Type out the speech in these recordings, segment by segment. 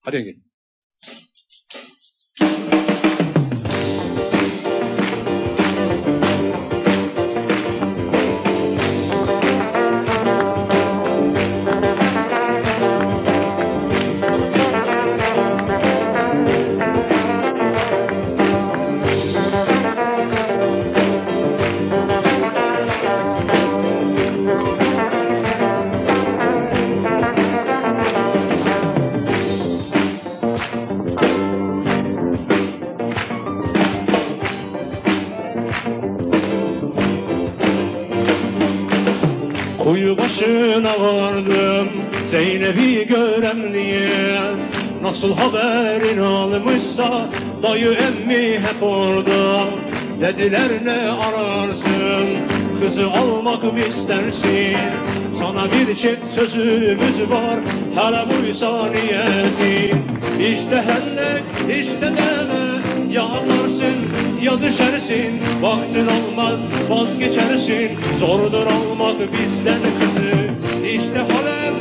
하령이 Kuyu başına vardım Zeynep'i görem diye. Nasıl haberin almışsa Dayı emmi hep orada. Dediler ne ararsın? Kızı almak mı istersin? Sana bir çift sözümüz var Hele buysa niyetin? İşte hendek işte deve Ya atarsın ya düşersin. Vaktin olmaz vazgeçersin. Zordur almak bizden kızı. İşte Halep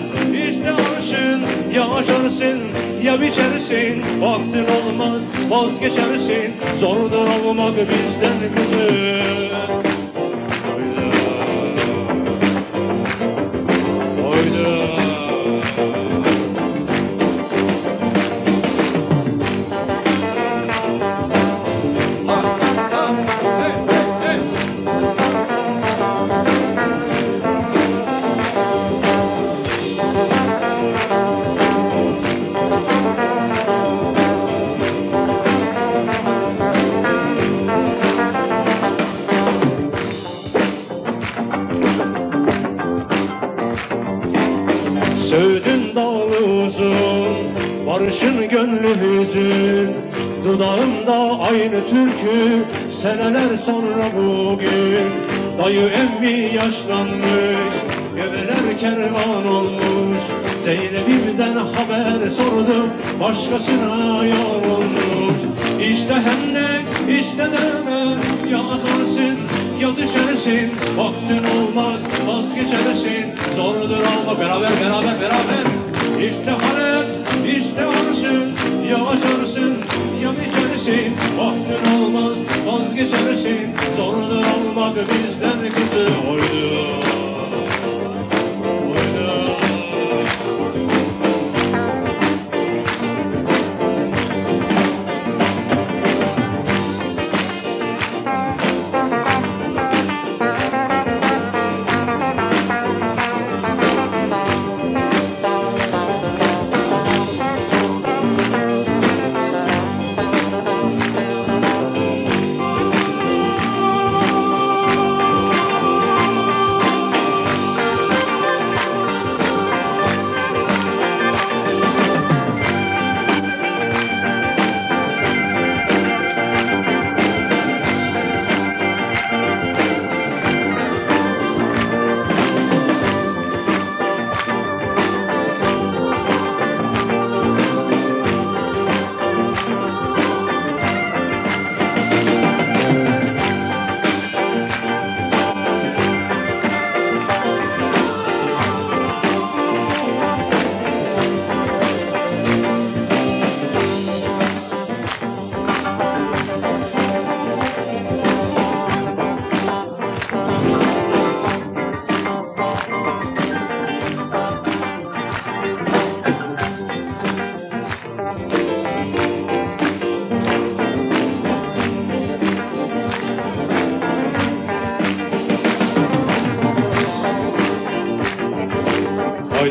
işte arşın. Ya aşarsın ya biçersin. Vaktin olmaz vazgeçersin. Zordur almak bizden kızı Söğüdün dalı uzun, barışın gönlü hüzün. Dudağımda aynı türkü, seneler sonra bugün. Dayı emmi yaşlanmış, geveler kervan olmuş. Zeynep'imden haber sordum, başkasına yar olmuş. İşte hendek, işte deme, ya atarsın ya düşersin. Vaktin olmaz vazgeçersin Zordur alma beraber beraber beraber. İşte Halep işte arşın Ya aşarsın ya biçersin Vaktin olmaz vazgeçersin Zordur almak bizden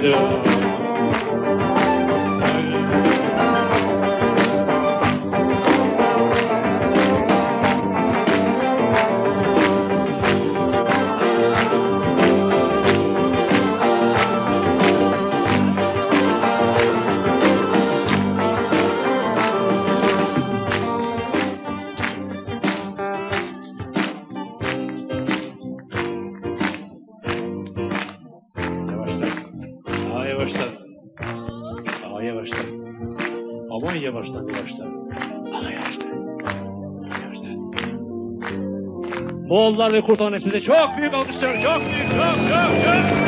do. Yavaşla. Aman yavaşla yavaşla. Daha yavaşla. Moğollar ve Kurtan Esmi'de çok büyük alkışlar. Çok büyük. Çok çok çok.